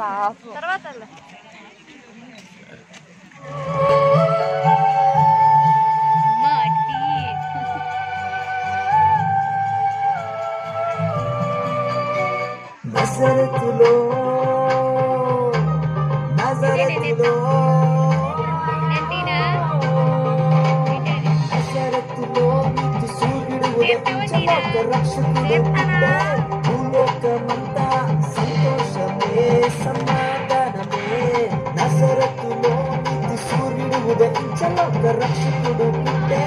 తర్వాత నజరతులో నజరతులో నజరతులో నీతి సూర్యుడు ఉదయించగా సమాధానమే. నజరతులో నీతి సూర్యుడు ఉదయించగా ఒక రక్షకుడు పుట్టే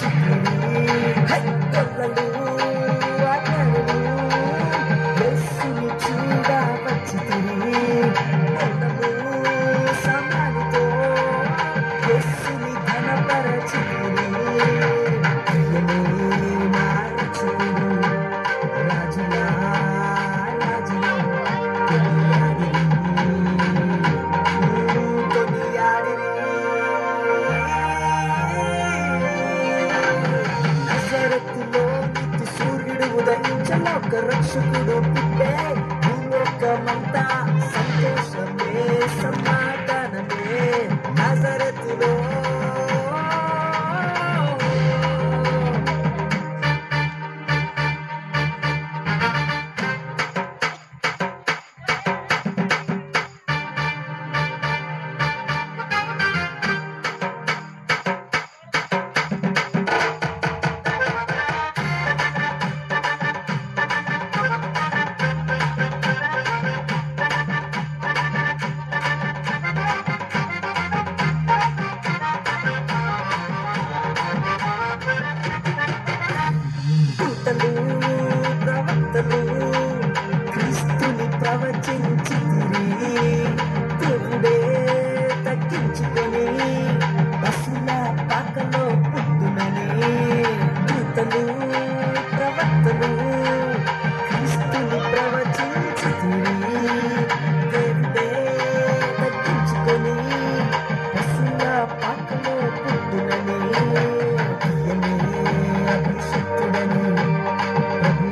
That's రక్షకుడు పుట్టే భూలోకమంతా సంతోషమే సంతోషం ప్రవక్తలు క్రీస్తుని ప్రవచించితిరి దేవుడే తగ్గించుకొని పశుల పాకలో పుట్టునని. ఈయనే అభిషిక్తుడని ప్రభువని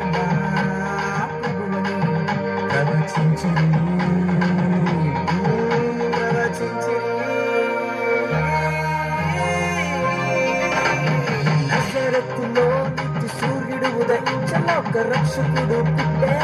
ఉదయించలో ఒక రక్షకుడు పుట్టే